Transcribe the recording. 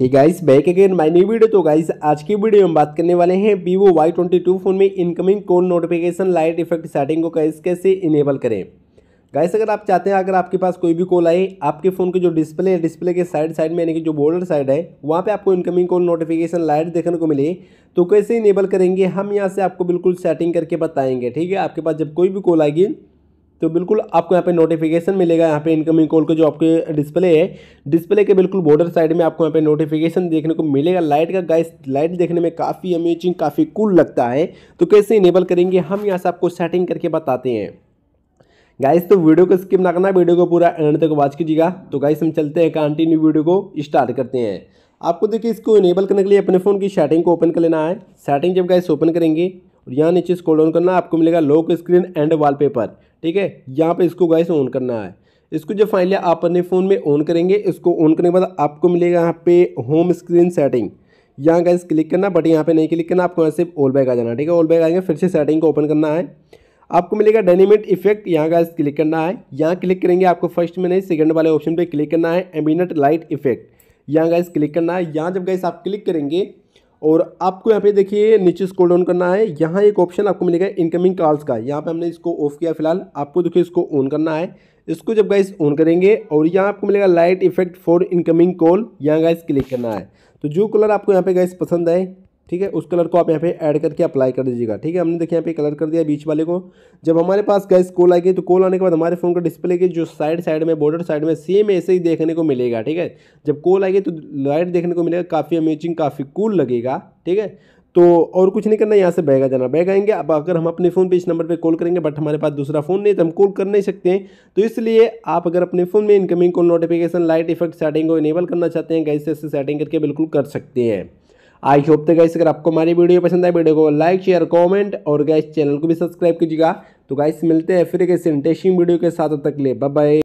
Hi guys back again my new video तो guys आज की वीडियो में बात करने वाले हैं Vivo Y twenty two phone में incoming call notification light effect setting को कैसे कैसे इनेबल करें? गाइस अगर आप चाहते हैं, अगर आपके पास कोई भी कॉल आए, आपके फ़ोन के जो डिस्प्ले है डिस्प्ले के साइड साइड में, यानी कि जो बॉर्डर साइड है, वहाँ पे आपको इनकमिंग कॉल नोटिफिकेशन लाइट देखने को मिले। तो कैसे इनेबल करेंगे, हम यहाँ से आपको बिल्कुल सेटिंग करके बताएँगे। ठीक है, आपके पास जब कोई भी कॉल आएगी तो बिल्कुल आपको यहाँ पे नोटिफिकेशन मिलेगा, यहाँ पे इनकमिंग कॉल का जो आपके डिस्प्ले है डिस्प्ले के बिल्कुल बॉर्डर साइड में आपको यहाँ पे नोटिफिकेशन देखने को मिलेगा। लाइट का गाइस लाइट देखने में काफ़ी अमेजिंग काफ़ी कूल लगता है। तो कैसे इनेबल करेंगे, हम यहाँ से आपको सेटिंग करके बताते हैं। गाइस तो वीडियो को स्किप ना करना वीडियो को पूरा एंड तक वॉच कीजिएगा। तो गाइस हम चलते हैं कंटिन्यू वीडियो को स्टार्ट करते हैं। आपको देखिए, इसको इनेबल करने के लिए अपने फ़ोन की सेटिंग को ओपन कर लेना है। सेटिंग जब गाइस ओपन करेंगे और यहाँ नीचे स्क्रॉल डाउन करना, आपको मिलेगा लॉक स्क्रीन एंड वॉलपेपर ठीक है? यहाँ पे इसको गाइस ऑन करना है। इसको जब फाइनली आप अपने फ़ोन में ऑन करेंगे। इसको ऑन करने के बाद आपको मिलेगा यहाँ पे होम स्क्रीन सेटिंग यहाँ गाइस क्लिक करना बट यहाँ पे नहीं क्लिक करना, आपको यहाँ से ऑल बैग आ जाना ठीक है? ऑल बैग आएँगे, फिर से सेटिंग को ओपन करना है। आपको मिलेगा डायनेमिट इफ़ेक्ट यहाँ गाइस क्लिक करना है। यहाँ क्लिक करेंगे, आपको फ़र्स्ट में नहीं सेकंड वाले ऑप्शन पे क्लिक करना है एमिनट लाइट इफ़ेक्ट यहाँ गाइस क्लिक करना है। यहाँ जब गाइस आप क्लिक करेंगे और आपको यहाँ पे देखिए, नीचे स्क्रॉल डाउन करना है। यहाँ एक ऑप्शन आपको मिलेगा इनकमिंग कॉल्स का। यहाँ पे हमने इसको ऑफ़ किया फ़िलहाल। आपको देखिए, इसको ऑन करना है। इसको जब गाइस ऑन करेंगे और यहाँ आपको मिलेगा light effect for incoming call यहाँ गाइस क्लिक करना है। तो जो कलर आपको यहाँ पे गाइस पसंद आए ठीक है? उस कलर को आप यहाँ पे ऐड करके अप्लाई कर दीजिएगा, ठीक है? हमने देखिए यहाँ पे कलर कर दिया बीच वाले को। जब हमारे पास गैस कॉल आएगी तो कॉल आने के बाद हमारे फ़ोन का डिस्प्ले के जो साइड साइड में बॉर्डर साइड में सेम ऐसे ही देखने को मिलेगा, ठीक है? जब कॉल आएगी तो लाइट देखने को मिलेगा, काफ़ी अमेजिंग काफ़ी कूल लगेगा, ठीक है? तो और कुछ नहीं करना, यहाँ से बैग आ जाना। बैग आएँगे, अब अगर हम अपने फ़ोन पे इस नंबर पे कॉल करेंगे बट हमारे पास दूसरा फ़ोन नहीं तो हम कॉल कर नहीं सकते हैं। तो इसलिए आप अगर अपने फ़ोन में incoming call notification light effect setting को इनेबल करना चाहते हैं कैसे ऐसे सेटिंग करके बिल्कुल कर सकते हैं। आई होप तो गाइस अगर आपको हमारी वीडियो पसंद आए, वीडियो को लाइक शेयर कमेंट और गैस चैनल को भी सब्सक्राइब कीजिएगा। तो गाइस मिलते हैं फिर एक इंटरेस्टिंग वीडियो के साथ तक ले बाय